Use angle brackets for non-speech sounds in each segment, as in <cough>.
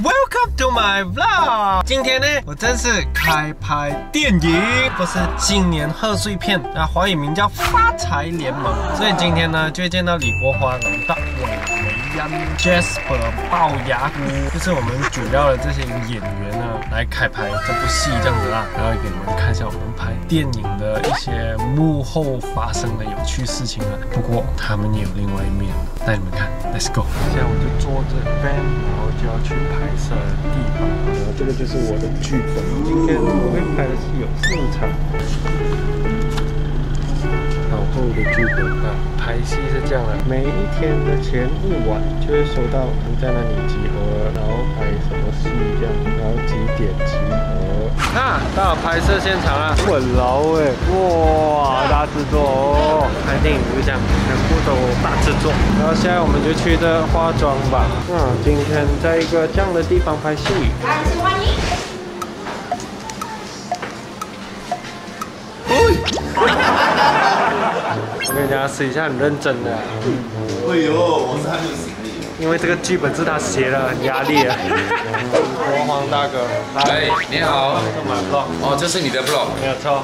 Welcome to my vlog。今天呢，我正式开拍电影，不是今年贺岁片，那华语名叫《发财联盟》。所以今天呢，就见到李国华、龙大、Jasper、龅牙姑，就是我们主要的这些演员呢，来开拍这部戏这样子啦。然后给你们看一下我们拍电影的一些幕后发生的有趣事情啊。不过他们也有另外一面，带你们看，Let's go。现在我就坐着 van，然后就要去拍摄地方。然后这个就是我的剧本，今天我会拍的戏有四场。好厚的剧本啊！拍戏是这样的，每一天的前一晚就会收到我们在那里集合，然后拍什么戏这样，然后几点集合。啊，到拍摄现场了，稳牢哎，哇，大制作哦！拍电影就这样，全部都大制作。然后现在我们就去这化妆吧。嗯，今天在一个这样的地方拍戏。我跟你讲，私底下很认真的。哎呦，我是还没有行李。因为这个剧本是他写的，很压力啊。国皇大哥，哎，你好，哦，这是你的 blog，没有错。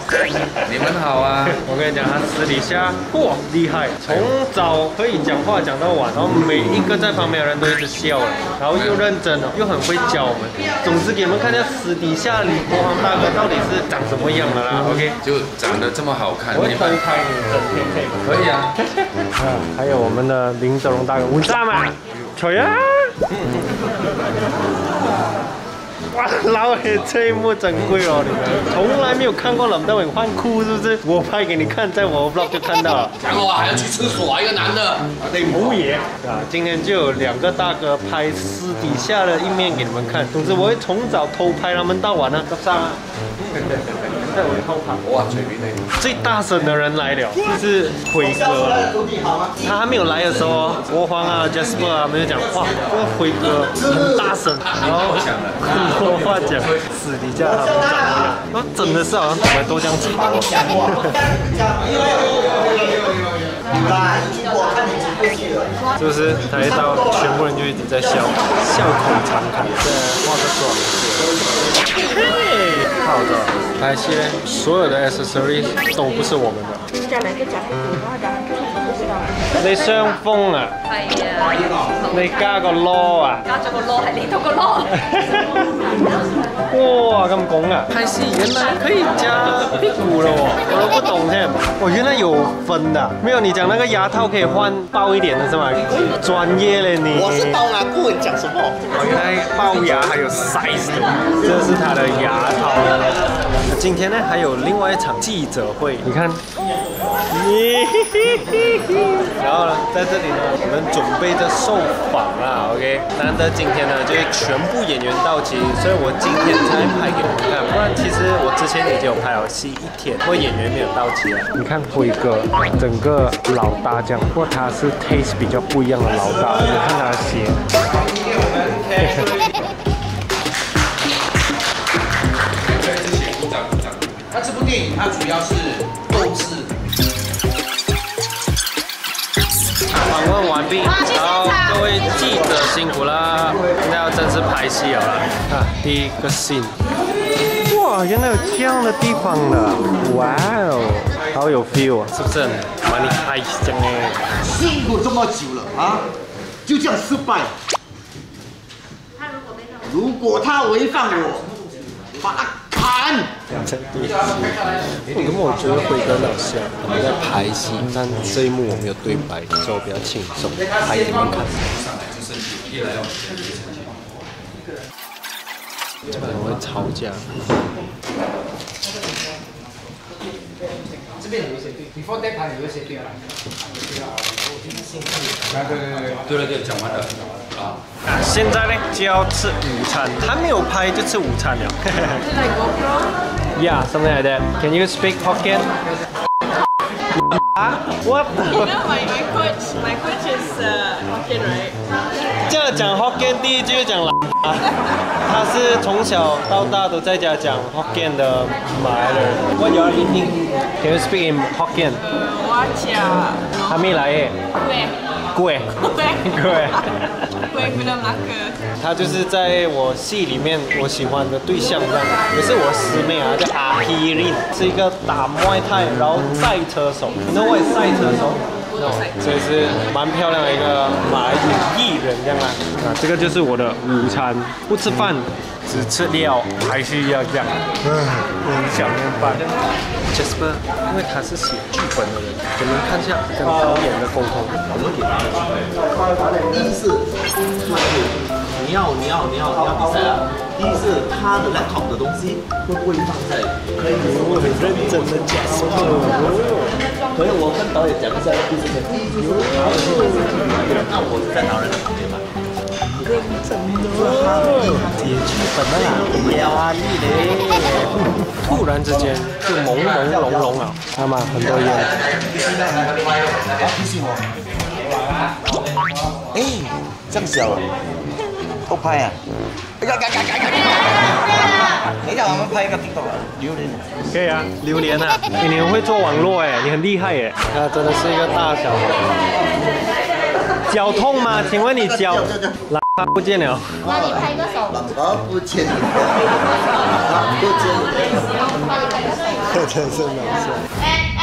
你们好啊。我跟你讲，他私底下哇厉害，从早可以讲话讲到晚，然后每一个在旁边的人都一直笑了，然后又认真哦，又很会教我们。总之给你们看一下私底下李国皇大哥到底是长什么样的啦。OK，就长得这么好看，我会偷你们拍你整天可以吗？可以啊。啊，<laughs> 还有我们的林德荣大哥，稳站嘛，吹啊！哇，老黑这一幕真贵哦，你们从来没有看过冷德伟换裤是不是？我拍给你看，在我 vlog 就看到了。然后还要去厕所啊，一个男的。对，无爷啊，今天就有两个大哥拍私底下的一面给你们看。总之，我会从早偷拍他们到晚呢。上啊！在我偷拍。哇，嘴皮内。最大声的人来了，就是辉哥。他还没有来的时候，国皇啊、Jasper 啊，没有讲话，这个辉哥很大声，然后很多话讲，私底下他们长这样，那真的是好像买豆浆茶。是不是？他一到，全部人就一直在笑，笑口常开，在化个妆。好的，那些所有的 accessory 都不是我们的。你雙峰啊？係啊，你加個攞啊？加咗個攞喺呢度個攞。<laughs> 哇，咁拱啊！拍戲原來可以加屁股了哦，我都不懂添。我原來有分的，沒有你講那個牙套可以換爆一點的是嗎？專業嘞你。我是龅牙姑，你讲什么？我，原来龅牙还有 size 的，这是他的牙套。今天呢还有另外一场记者会，你看，然后呢，在这里呢，我们准备着受访啦，OK。难得今天呢，就是全部演员到齐，所以我今天才拍给你们看，不然其实我之前已经有拍了戏一天，不过演员没有到齐啊。你看辉哥，整个老大这样，不过他是 taste 比较不一样的老大，你看他的鞋。<laughs> 那这部电影它主要是完毕，然后各位记者辛苦啦，现在要正式拍戏了啦。啊，第一个 scene，哇，原来有这样的地方的，哇哦，好有 feel 啊，是不是很蛮厉害的呢？辛苦这么久了啊，就这样失败。如果他违反我，把他砍。在对戏，为什么我觉得辉哥老笑？我们在拍戏，但这一幕我没有对白，所以我比较轻松，拍给你们看。基本上会吵架。对对对，讲完了啊。啊，现在呢就要吃午餐，还没有拍就吃午餐了。Like GoPro？yeah, something like that. Can you speak Hokkien? Ah, what? You know my, my coach, my coach is uh, Hokkien, right? 这样讲 Hokkien 第一句就讲了啊，他是从小到大都在家讲 Hokkien 的马来人。What you are eating? Can you speak in Hokkien? 我要吃还没来耶。对贵贵。Gue Gula Melaka. 她就是在我戏里面我喜欢的对象这样，也是我师妹啊，叫阿皮林，是一个打 Muay Thai 然后赛车手，你知道我也赛车手。哦，所以是蛮漂亮的一个马来女艺人这样啊。啊，这个就是我的午餐，不吃饭，只吃料，还是要这样。嗯，很想念饭。Jasper，因为他是写剧本的人，我们看一下跟导演的沟通。我们给他的第一是你要你要你要你要比赛啊！第一是他的 laptop 的东西会不会放在可以我很认真的 Jasper，所以我跟导演讲一下就是他的东西，那我是在导演的旁边嘛。真的，写剧本的啦，压力嘞。突然之间就朦朦胧胧了，看嘛，很多烟。哎，这样小啊，偷拍啊！哎呀呀呀呀呀！等一下，我们拍一个 TikTok 啊，榴莲。可以啊，榴莲啊，你很会做网络哎，你很厉害耶。他真的是一个大小。脚痛吗？<laughs> 请问你脚哪不见了？那你拍个手，啊，不见了。<laughs>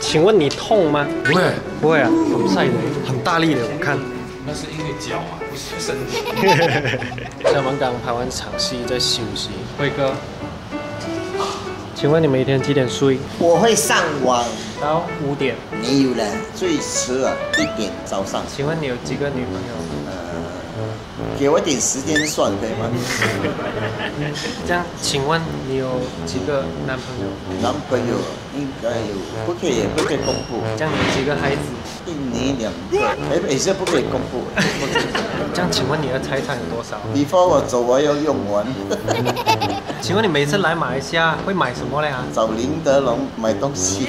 请问你痛吗？不会，不会啊，很晒的，很大力的，我看。那是因为脚啊，不是身体。现 <laughs> 在我们刚拍完场戏，在休息。辉哥，请问你每天几点睡？我会上网，到五点。没有了，最迟了一点早上。请问你有几个女朋友？给我点时间算可以吗？<laughs> 这样，请问你有几个男朋友？男朋友应该有，不可以不可以公布，这样有几个孩子？一年两个，哎，也是不可以公布。<laughs> 这样，请问你的财产有多少？before 我走我要用完，<laughs> 请问你每次来马来西亚会买什么嘞啊？找林德龙买东西。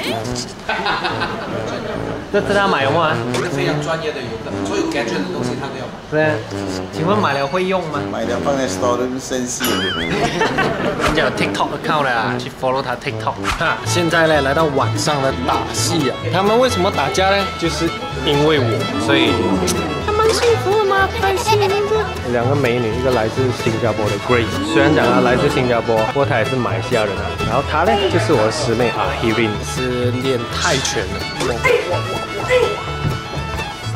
这这他买油吗？非常专业的游客，所有 gadget 的东西他都要买。对啊，请问买了会用吗？买了放在 store room 生气。人家有 TikTok account 了啊，去 follow 他 TikTok。啊，现在呢来到晚上的打戏啊，他们为什么打架呢？就是因为我，所以还蛮幸福的嘛，开心的。两个美女，一个来自新加坡的 Grace，虽然讲她来自新加坡，不过她也是马来西亚人啊。然后她呢，就是我的师妹啊 h e r i n 是练泰拳的。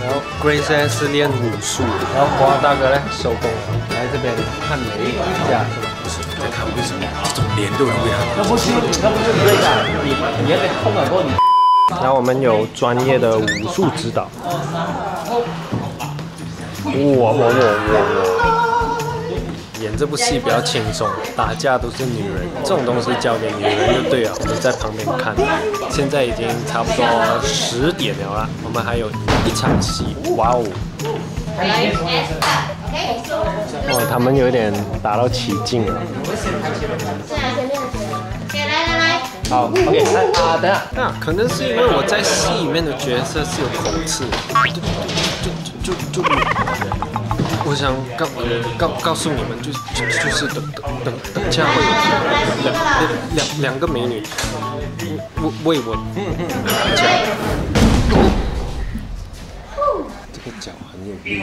然后 Green 现在是练武术，然后华大哥呢收工了，来这边看美女打架是吧？不是，在看为什么这种脸都有会那不是，那不是 Grace 啊，你你要被后面过你。然后我们有专业的武术指导。我我我我，演这部戏比较轻松，打架都是女人，这种东西交给女人就对了。我们在旁边看，现在已经差不多十点了啦，我们还有一场戏，哇哦！哦，他们有点打到起劲了。好，OK，那啊，等下，那可能是因为我在戏里面的角色是有口吃，就就就就就，我想告告告诉你们，就就就是等等等等下会有两两两个美女为为我打架，这个脚很有力，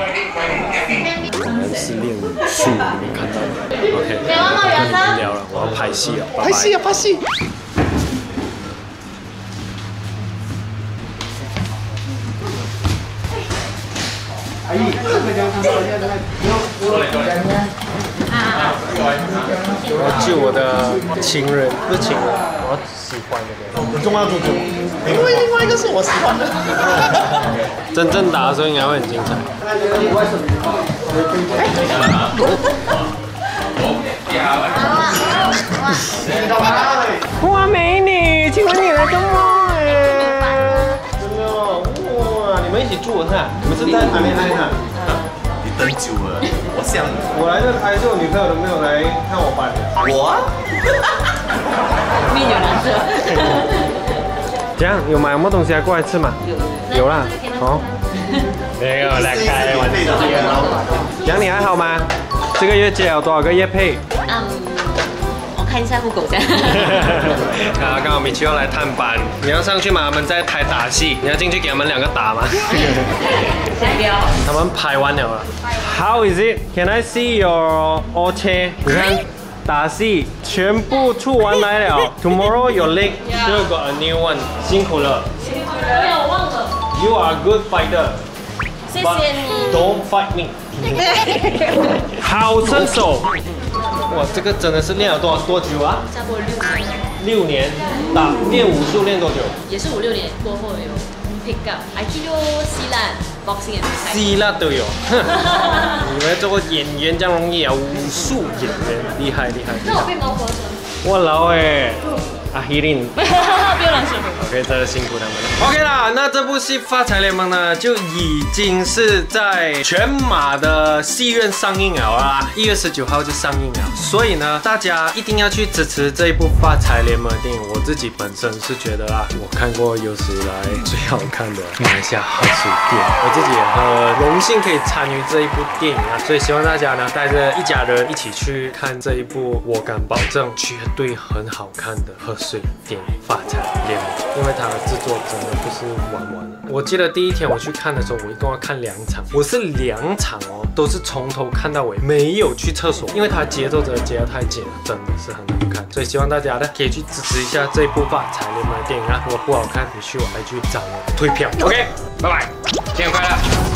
果然是练武术，你们看到吗？OK，不跟你们聊了，我要拍戏了，拍戏啊，拍戏。我要救我的情人，不是情人，我要喜欢的人。重要主角，因为另外一个是我喜欢的。真正打的时候应该会很精彩。哇，美女，请问你来干嘛？一起住是吧？你们是在谈恋爱呢？你等久了，我想我来这拍摄，我女朋友都没有来看我扮的。我啊。面有难色。这样有买什么东西啊？过来吃嘛。有啦。好。没有来开玩笑。杨，你还好吗？这个月接了多少个月配？嗯，我看一下户口先。刚刚刚好米奇要来探班，你要上去吗？他们在拍打戏，你要进去给他们两个打吗？先不要。他们拍完了了。How is it? Can I see your o c h 你看打戏全部出完来了。Tomorrow your leg still got a new one。辛苦了。没有忘了。You are a good fighter. 谢谢你。Don't fight me. 好身手。哇，这个真的是练了多少多久啊？差不多六年，六年。打练武术练多久？也是五六年过后有 pick up。I Q 西兰 boxing and 比赛。希腊都有。哼以为做个演员这样容易啊？武术演员厉害厉害。那我变猫婆生。我老哎，阿希林。<laughs> 不要乱说。OK，真的辛苦他们了。OK 啦，那这部戏《发财联盟》呢，就已经是在全马的戏院上映了啦，一月十九号就上映了。所以呢，大家一定要去支持这一部《发财联盟》的电影。我自己本身是觉得啦，我看过有史以来最好看的马来西亚贺岁电影，我自己也很荣幸可以参与这一部电影啊。所以希望大家呢，带着一家人一起去看这一部，我敢保证绝对很好看的贺岁水电《发财联盟》。因为它的制作真的不是玩玩的。我记得第一天我去看的时候，我一共要看两场，我是两场哦，都是从头看到尾，没有去厕所，因为它节奏真的接得太紧了，真的是很难看。所以希望大家呢可以去支持一下这部《发财联盟》的电影啊，如果不好看，你去我 IG 找我退票。OK，拜拜，新年快乐。